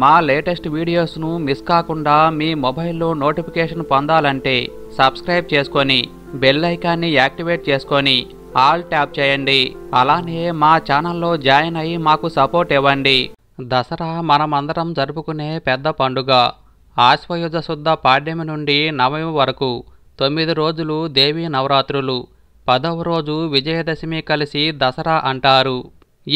మా latest వీడియోస్ను miss కాకుండా మీ మొబైల్లో నోటిఫికేషన్ పొందాలంటే సబ్స్క్రైబ్ చేసుకొని బెల్ ఐకాన్ని యాక్టివేట్ చేసుకొని ఆల్ ట్యాప్ చేయండి. అలానే మా ఛానల్లో జాయిన్ అయ్యి మాకు సపోర్ట్ ఇవ్వండి. దసరా మనమందరం జరుపుకునే పెద్ద పండుగ. ఆశ్వయుజ శుద్ధ పాడ్యమి నుండి నవమి వరకు తొమ్మిది రోజులు దేవీ నవరాత్రులు. పదవ రోజు విజయదశమి కలిసి దసరా అంటారు.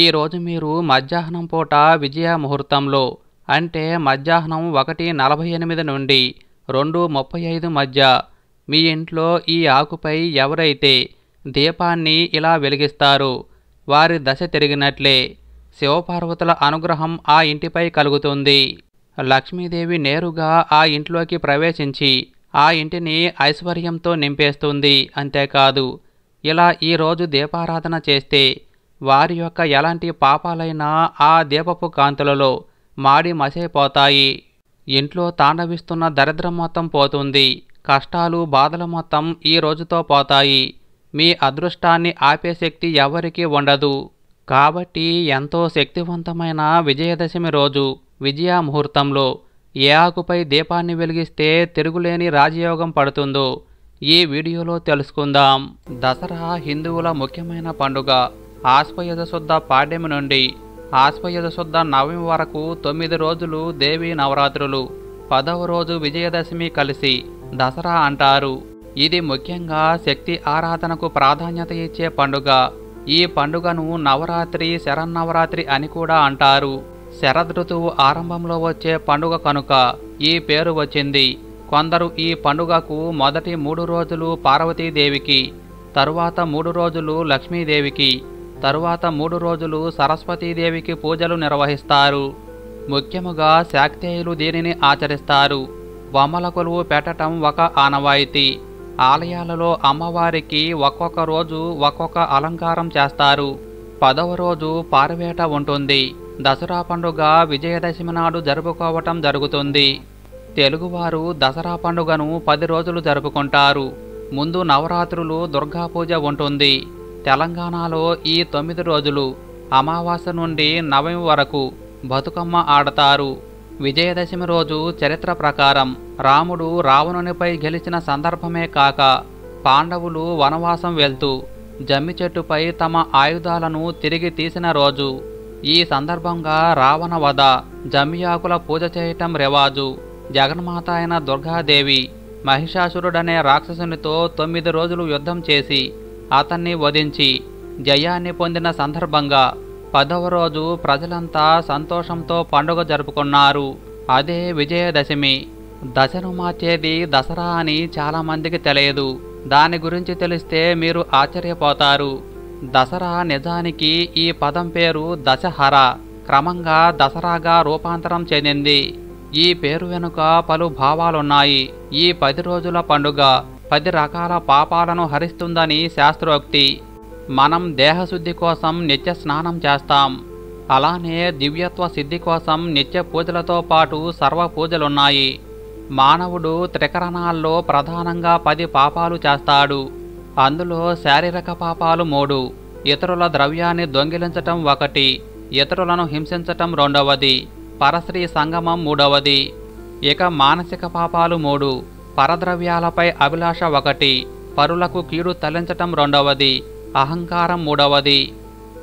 ఈ రోజు మీరు మధ్యాహ్నం పూట విజయ ముహూర్తంలో అంటే మధ్యాహ్నం ఒకటి నలభై ఎనిమిది నుండి రెండు ముప్పై ఐదు మధ్య మీ ఇంట్లో ఈ ఆకుపై ఎవరైతే దీపాన్ని ఇలా వెలిగిస్తారు వారి దశ తిరిగినట్లే. శివపార్వతుల అనుగ్రహం ఆ ఇంటిపై కలుగుతుంది. లక్ష్మీదేవి నేరుగా ఆ ఇంట్లోకి ప్రవేశించి ఆ ఇంటిని ఐశ్వర్యంతో నింపేస్తుంది. అంతేకాదు ఇలా ఈరోజు దీపారాధన చేస్తే వారి యొక్క ఎలాంటి పాపాలైనా ఆ దీపపు కాంతులలో మాడి మసైపోతాయి. ఇంట్లో తాండవిస్తున్న దరిద్రం మొత్తం పోతుంది. కష్టాలు బాధలు మొత్తం ఈ రోజుతో పోతాయి. మీ అదృష్టాన్ని ఆపే శక్తి ఎవరికీ ఉండదు. కాబట్టి ఎంతో శక్తివంతమైన విజయదశమి రోజు విజయ ముహూర్తంలో ఏ ఆకుపై దీపాన్ని వెలిగిస్తే తిరుగులేని రాజయోగం పడుతుందో ఈ వీడియోలో తెలుసుకుందాం. దసరా హిందువుల ముఖ్యమైన పండుగ ఆశ్వయుధ శుద్ధ పాడ్యమి నుండి ఆశ్వయుధ శుద్ధ నవమి వరకు తొమ్మిది రోజులు దేవి నవరాత్రులు. పదవ రోజు విజయదశమి కలిసి దసరా అంటారు. ఇది ముఖ్యంగా శక్తి ఆరాధనకు ప్రాధాన్యత ఇచ్చే పండుగ. ఈ పండుగను నవరాత్రి శరన్నవరాత్రి అని కూడా అంటారు. శరదృతువు ఆరంభంలో వచ్చే పండుగ కనుక ఈ పేరు వచ్చింది. కొందరు ఈ పండుగకు మొదటి మూడు రోజులు పార్వతీదేవికి తరువాత మూడు రోజులు లక్ష్మీదేవికి తరువాత మూడు రోజులు సరస్వతీదేవికి పూజలు నిర్వహిస్తారు. ముఖ్యముగా శాక్తేయులు దీనిని ఆచరిస్తారు. బొమ్మల కొలువు పెట్టటం ఒక ఆనవాయితీ. ఆలయాలలో అమ్మవారికి ఒక్కొక్క రోజు ఒక్కొక్క అలంకారం చేస్తారు. పదవ రోజు పారవేట ఉంటుంది. దసరా పండుగ విజయదశమి నాడు జరుపుకోవటం జరుగుతుంది. తెలుగువారు దసరా పండుగను పది రోజులు జరుపుకుంటారు. ముందు నవరాత్రులు దుర్గా పూజ ఉంటుంది. తెలంగాణలో ఈ తొమ్మిది రోజులు అమావాస్య నుండి నవమి వరకు బతుకమ్మ ఆడతారు. విజయదశమి రోజు చరిత్ర ప్రకారం రాముడు రావణునిపై గెలిచిన సందర్భమే కాక పాండవులు వనవాసం వెళ్తూ జమ్మి చెట్టుపై తమ ఆయుధాలను తిరిగి తీసిన రోజు. ఈ సందర్భంగా రావణ వధ జమ్మియాకుల పూజ చేయటం రివాజు. జగన్మాత అయిన దుర్గాదేవి మహిషాసురుడనే రాక్షసునితో తొమ్మిది రోజులు యుద్ధం చేసి అతన్ని వధించి జయాన్ని పొందిన సందర్భంగా పదవ రోజు ప్రజలంతా సంతోషంతో పండుగ జరుపుకున్నారు. అదే విజయదశమి. దశను మార్చేది దసరా అని చాలామందికి తెలియదు. దాని గురించి తెలిస్తే మీరు ఆశ్చర్యపోతారు. దసరా నిజానికి ఈ పదం పేరు దశహర. క్రమంగా దసరాగా రూపాంతరం చెందింది. ఈ పేరు వెనుక పలు భావాలున్నాయి. ఈ పది రోజుల పండుగ పది రకాల పాపాలను హరిస్తుందని శాస్త్రోక్తి. మనం దేహశుద్ధి కోసం నిత్య స్నానం చేస్తాం. అలానే దివ్యత్వ సిద్ధి కోసం నిత్య పూజలతో పాటు సర్వ పూజలున్నాయి. మానవుడు త్రికరణాల్లో ప్రధానంగా పది పాపాలు చేస్తాడు. అందులో శారీరక పాపాలు మూడు ఇతరుల ద్రవ్యాన్ని దొంగిలించటం ఒకటి ఇతరులను హింసించటం రెండవది పరశ్రీ సంగమం మూడవది. ఇక మానసిక పాపాలు మూడు పరద్రవ్యాలపై అభిలాష ఒకటి పరులకు కీడు తలించటం రెండవది అహంకారం మూడవది.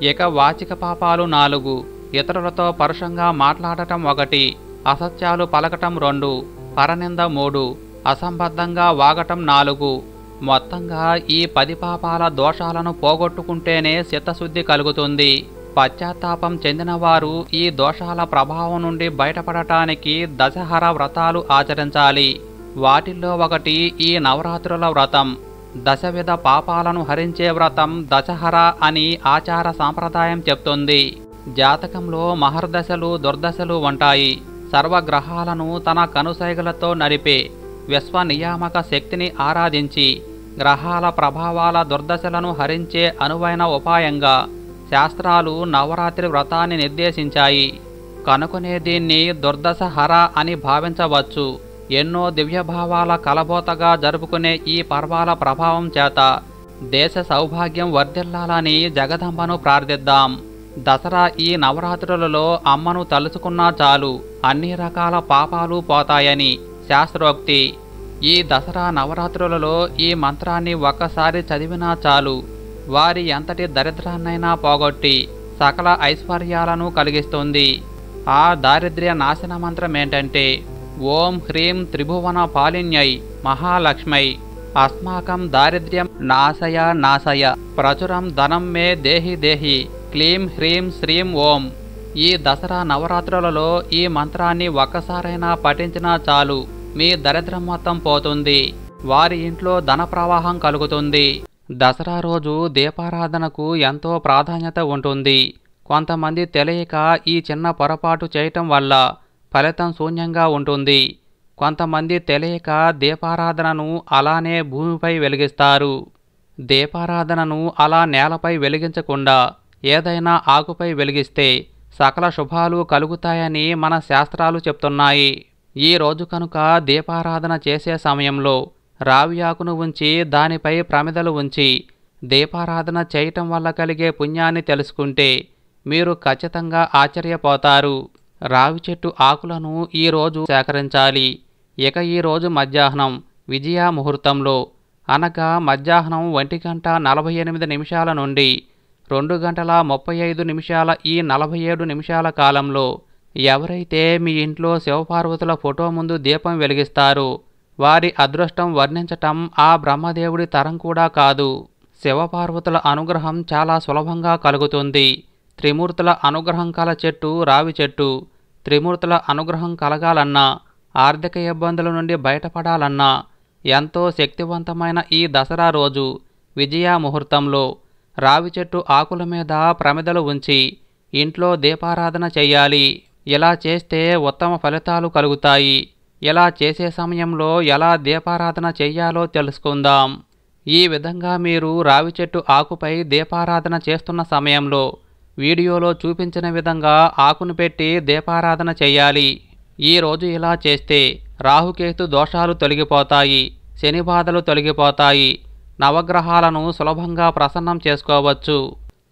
ఇక వాచిక పాపాలు నాలుగు ఇతరులతో పరుషంగా మాట్లాడటం ఒకటి అసత్యాలు పలకటం రెండు పరనింద మూడు అసంబద్ధంగా వాగటం నాలుగు. మొత్తంగా ఈ పది పాపాల దోషాలను పోగొట్టుకుంటేనే చిత్తశుద్ధి కలుగుతుంది. పశ్చాత్తాపం చెందినవారు ఈ దోషాల ప్రభావం నుండి బయటపడటానికి దశహర వ్రతాలు ఆచరించాలి. వాటిల్లో ఒకటి ఈ నవరాత్రుల వ్రతం. దశవిధ పాపాలను హరించే వ్రతం దశహర అని ఆచార సాంప్రదాయం చెప్తుంది. జాతకంలో మహర్దశలు దుర్దశలు ఉంటాయి. సర్వగ్రహాలను తన కనుసైగలతో నడిపే విశ్వనియామక శక్తిని ఆరాధించి గ్రహాల ప్రభావాల దుర్దశలను హరించే అనువైన ఉపాయంగా శాస్త్రాలు నవరాత్రి వ్రతాన్ని నిర్దేశించాయి. కనుకునే దీన్ని దుర్దశహర అని భావించవచ్చు. ఎన్నో దివ్యభావాల కలబోతగా జరుపుకునే ఈ పర్వాల ప్రభావం చేత దేశ సౌభాగ్యం వర్ధిల్లాలని జగదంబను ప్రార్థిద్దాం. దసరా ఈ నవరాత్రులలో అమ్మను తలుచుకున్నా చాలు అన్ని రకాల పాపాలు పోతాయని శాస్త్రోక్తి. ఈ దసరా నవరాత్రులలో ఈ మంత్రాన్ని ఒక్కసారి చదివినా చాలు వారి ఎంతటి దరిద్రాన్నైనా పోగొట్టి సకల ఐశ్వర్యాలను కలిగిస్తుంది. ఆ దారిద్ర్య నాశన మంత్రం ఏంటంటే ఓం హ్రీం త్రిభువన పాలిన్యై మహాలక్ష్మై. అస్మాకం దారిద్ర్యం నాశయ నాశయ. ప్రచురం ధనం మే దేహి దేహి. క్లీం హ్రీం శ్రీం ఓం. ఈ దసరా నవరాత్రులలో ఈ మంత్రాన్ని ఒక్కసారైనా పఠించినా చాలు. మీ దరిద్రం మొత్తం పోతుంది. వారి ఇంట్లో ధన ప్రవాహం కలుగుతుంది. దసరా రోజు దీపారాధనకు ఎంతో ప్రాధాన్యత ఉంటుంది. కొంతమంది తెలియక ఈ చిన్న పొరపాటు చేయటం వల్ల ఫలితం శూన్యంగా ఉంటుంది. కొంతమంది తెలియక దీపారాధనను అలానే భూమిపై వెలిగిస్తారు. దీపారాధనను అలా నేలపై వెలిగించకుండా ఏదైనా ఆకుపై వెలిగిస్తే సకల శుభాలు కలుగుతాయని మన శాస్త్రాలు చెప్తున్నాయి. ఈ రోజు కనుక దీపారాధన చేసే సమయంలో రావి ఆకును ఉంచి దానిపై ప్రమిదలు ఉంచి దీపారాధన చేయటం వల్ల కలిగే పుణ్యాన్ని తెలుసుకుంటే మీరు ఖచ్చితంగా ఆశ్చర్యపోతారు. రావి చెట్టు ఆకులను ఈరోజు సేకరించాలి. ఇక ఈరోజు మధ్యాహ్నం విజయ ముహూర్తంలో. అనగా మధ్యాహ్నం ఒంటి గంట నలభై ఎనిమిది నిమిషాల నుండి రెండు గంటల ముప్పై ఐదు నిమిషాల ఈ నలభై ఏడు నిమిషాల కాలంలో ఎవరైతే మీ ఇంట్లో శివపార్వతుల ఫోటో ముందు దీపం వెలిగిస్తారు వారి అదృష్టం వర్ణించటం ఆ బ్రహ్మదేవుడి తరం కూడా కాదు. శివపార్వతుల అనుగ్రహం చాలా సులభంగా కలుగుతుంది. త్రిమూర్తుల అనుగ్రహం కల చెట్టు రావి చెట్టు. త్రిమూర్తుల అనుగ్రహం కలగాలన్నా ఆర్థిక ఇబ్బందుల నుండి బయటపడాలన్నా ఎంతో శక్తివంతమైన ఈ దసరా రోజు విజయ ముహూర్తంలో రావి చెట్టు ఆకుల మీద ప్రమిదలు ఉంచి ఇంట్లో దీపారాధన చెయ్యాలి. ఇలా చేస్తే ఉత్తమ ఫలితాలు కలుగుతాయి. ఇలా చేసే సమయంలో ఎలా దీపారాధన చెయ్యాలో తెలుసుకుందాం. ఈ విధంగా మీరు రావి చెట్టు ఆకుపై దీపారాధన చేస్తున్న సమయంలో వీడియోలో చూపించిన విధంగా ఆకును పెట్టి దీపారాధన చేయాలి. ఈ రోజు ఇలా చేస్తే రాహుకేతు దోషాలు తొలగిపోతాయి శని బాధలు తొలగిపోతాయి. నవగ్రహాలను సులభంగా ప్రసన్నం చేసుకోవచ్చు.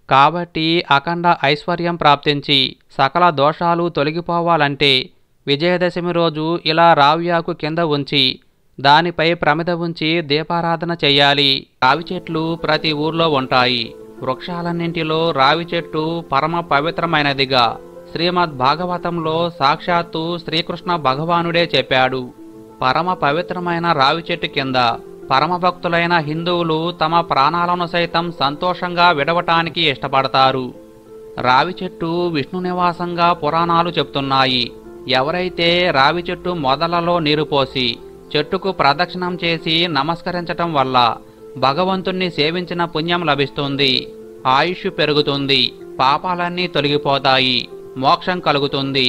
కాబట్టి అఖండ ఐశ్వర్యం ప్రాప్తించి సకల దోషాలు తొలగిపోవాలంటే విజయదశమి రోజు ఇలా రావ్యాకు కింద ఉంచి దానిపై ప్రమిద ఉంచి దీపారాధన చేయాలి. రావి చెట్లు ప్రతి ఊర్లో ఉంటాయి. వృక్షాలన్నింటిలో రావి చెట్టు పరమ పవిత్రమైనదిగా. శ్రీమద్ భాగవతంలో సాక్షాత్తు శ్రీకృష్ణ భగవానుడే చెప్పాడు. పరమ పవిత్రమైన రావి చెట్టు కింద పరమభక్తులైన హిందువులు తమ ప్రాణాలను సైతం సంతోషంగా విడవటానికి ఇష్టపడతారు. రావి చెట్టు విష్ణు నివాసంగా పురాణాలు చెప్తున్నాయి. ఎవరైతే రావి చెట్టు మొదలలో నీరు పోసి చెట్టుకు ప్రదక్షిణం చేసి నమస్కరించటం వల్ల భగవంతుణ్ణి సేవించిన పుణ్యం లభిస్తుంది. ఆయుష్ పెరుగుతుంది. పాపాలన్నీ తొలగిపోతాయి. మోక్షం కలుగుతుంది.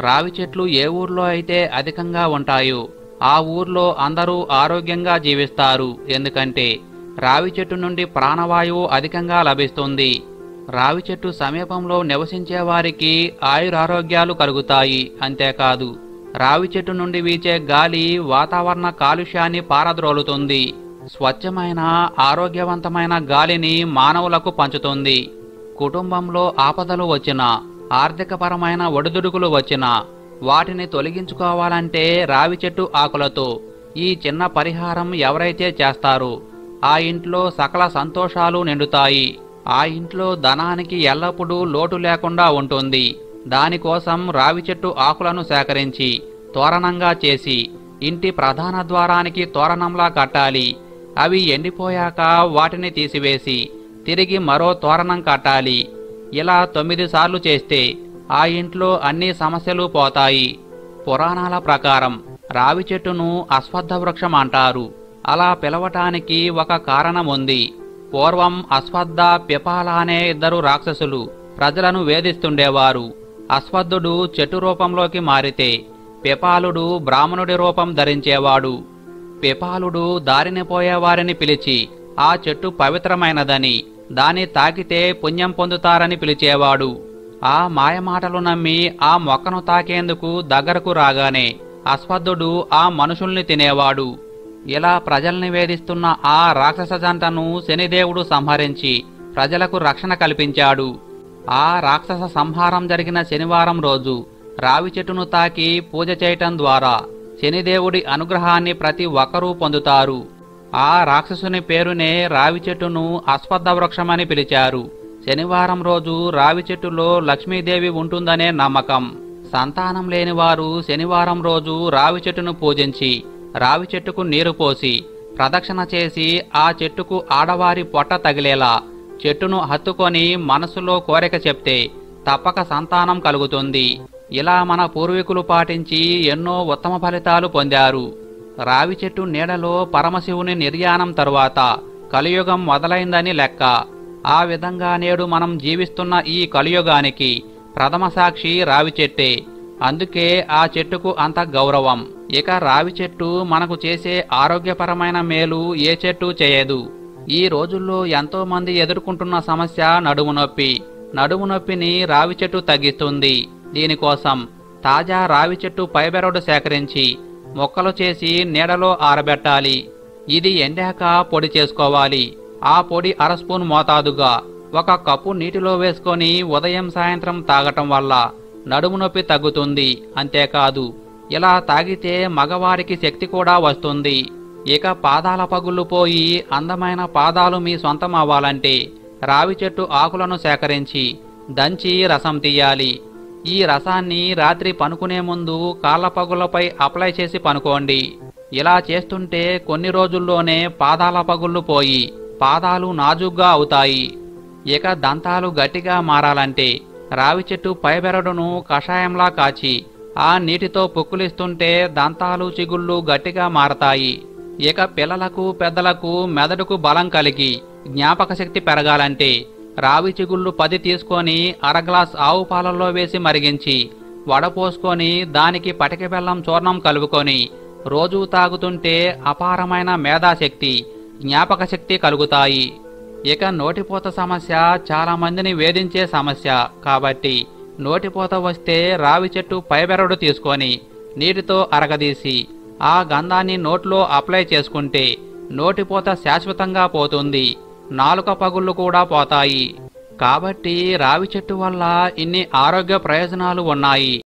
రావి చెట్లు ఏ ఊర్లో అయితే అధికంగా ఉంటాయో ఆ ఊర్లో అందరూ ఆరోగ్యంగా జీవిస్తారు. ఎందుకంటే రావి చెట్టు నుండి ప్రాణవాయువు అధికంగా లభిస్తుంది. రావి చెట్టు సమీపంలో నివసించే వారికి ఆయురారోగ్యాలు కలుగుతాయి. అంతేకాదు రావి చెట్టు నుండి వీచే గాలి వాతావరణ కాలుష్యాన్ని పారద్రోలుతుంది. స్వచ్ఛమైన ఆరోగ్యవంతమైన గాలిని మానవులకు పంచుతుంది. కుటుంబంలో ఆపదలు వచ్చినా ఆర్థికపరమైన ఒడిదుడుకులు వచ్చినా వాటిని తొలగించుకోవాలంటే రావి చెట్టు ఆకులతో ఈ చిన్న పరిహారం ఎవరైతే చేస్తారు ఆ ఇంట్లో సకల సంతోషాలు నిండుతాయి. ఆ ఇంట్లో ధనానికి ఎల్లప్పుడూ లోటు లేకుండా ఉంటుంది. దానికోసం రావి చెట్టు ఆకులను సేకరించి తోరణంగా చేసి ఇంటి ప్రధాన ద్వారానికి తోరణంలా కట్టాలి. అవి ఎండిపోయాక వాటిని తీసివేసి తిరిగి మరో తోరణం కట్టాలి. ఇలా తొమ్మిది సార్లు చేస్తే ఆ ఇంట్లో అన్ని సమస్యలు పోతాయి. పురాణాల ప్రకారం రావి చెట్టును అశ్వత్థ వృక్షం అంటారు. అలా పిలవటానికి ఒక కారణం ఉంది. పూర్వం అశ్వత్థ పిపాల అనే ఇద్దరు రాక్షసులు ప్రజలను వేధిస్తుండేవారు. అశ్వత్థుడు చెట్టు రూపంలోకి మారితే పిపాలుడు బ్రాహ్మణుడి రూపం ధరించేవాడు. పిపాలుడు దారిని పోయేవారిని పిలిచి ఆ చెట్టు పవిత్రమైనదని దాన్ని తాకితే పుణ్యం పొందుతారని పిలిచేవాడు. ఆ మాయమాటలు నమ్మి ఆ మొక్కను తాకేందుకు దగ్గరకు రాగానే అశ్వద్ధుడు ఆ మనుషుల్ని తినేవాడు. ఇలా ప్రజల్ని వేధిస్తున్న ఆ రాక్షస జంటను శనిదేవుడు సంహరించి ప్రజలకు రక్షణ కల్పించాడు. ఆ రాక్షస సంహారం జరిగిన శనివారం రోజు రావి చెట్టును తాకి పూజ చేయటం ద్వారా శనిదేవుడి అనుగ్రహాన్ని ప్రతి ఒక్కరూ పొందుతారు. ఆ రాక్షసుని పేరునే రావి చెట్టును వృక్షమని పిలిచారు. శనివారం రోజు రావి చెట్టులో లక్ష్మీదేవి ఉంటుందనే నమ్మకం. సంతానం లేని వారు శనివారం రోజు రావి చెట్టును పూజించి రావి చెట్టుకు నీరు పోసి ప్రదక్షిణ చేసి ఆ చెట్టుకు ఆడవారి పొట్ట తగిలేలా చెట్టును హత్తుకొని మనసులో కోరిక చెప్తే తప్పక సంతానం కలుగుతుంది. ఇలా మన పూర్వీకులు పాటించి ఎన్నో ఉత్తమ ఫలితాలు పొందారు. రావి చెట్టు నీడలో పరమశివుని నిర్యాణం తరువాత కలియుగం మొదలైందని లెక్క. ఆ విధంగా నేడు మనం జీవిస్తున్న ఈ కలియుగానికి ప్రథమ సాక్షి రావి చెట్టే. అందుకే ఆ చెట్టుకు అంత గౌరవం. ఇక రావి చెట్టు మనకు చేసే ఆరోగ్యపరమైన మేలు ఏ చెట్టు చేయదు. ఈ రోజుల్లో ఎంతో మంది ఎదుర్కొంటున్న సమస్య నడుము నొప్పి. నడుము నొప్పిని రావి చెట్టు తగ్గిస్తుంది. దీనికోసం తాజా రావి చెట్టు పైబెరడు సేకరించి మొక్కలు చేసి నీడలో ఆరబెట్టాలి. ఇది ఎండాక పొడి చేసుకోవాలి. ఆ పొడి అర స్పూన్ మోతాదుగా ఒక కప్పు నీటిలో వేసుకొని ఉదయం సాయంత్రం తాగటం వల్ల నడుము నొప్పి తగ్గుతుంది. అంతేకాదు ఇలా తాగితే మగవారికి శక్తి కూడా వస్తుంది. ఇక పాదాల పగుళ్ళు పోయి అందమైన పాదాలు మీ సొంతం అవ్వాలంటే రావి చెట్టు ఆకులను సేకరించి దంచి రసం తీయాలి. ఈ రసాన్ని రాత్రి పనుకునే ముందు కాళ్ళపగులపై అప్లై చేసి పనుకోండి. ఇలా చేస్తుంటే కొన్ని రోజుల్లోనే పాదాల పగుళ్ళు పోయి పాదాలు నాజుగ్గా అవుతాయి. ఇక దంతాలు గట్టిగా మారాలంటే రావి చెట్టు పైబెరడును కషాయంలా కాచి ఆ నీటితో పుక్కులిస్తుంటే దంతాలు చిగుళ్ళు గట్టిగా మారతాయి. ఇక పిల్లలకు పెద్దలకు మెదడుకు బలం కలిగి జ్ఞాపక శక్తి పెరగాలంటే రావి చిగుళ్ళు పది తీసుకొని అర గ్లాస్ ఆవు పాలల్లో వేసి మరిగించి వడపోసుకొని దానికి పటిక బెల్లం చూర్ణం కలుపుకొని రోజూ తాగుతుంటే అపారమైన మేధాశక్తి జ్ఞాపక శక్తి కలుగుతాయి. ఇక నోటిపోత సమస్య చాలామందిని వేధించే సమస్య కాబట్టి నోటిపోత వస్తే రావి చెట్టు పైబెరడు తీసుకొని నీటితో అరగదీసి ఆ గంధాన్ని నోట్లో అప్లై చేసుకుంటే నోటిపోత శాశ్వతంగా పోతుంది. నాలుక పగుళ్ళు కూడా పోతాయి. కాబట్టి రావి చెట్టు వల్ల ఇన్ని ఆరోగ్య ప్రయోజనాలు ఉన్నాయి.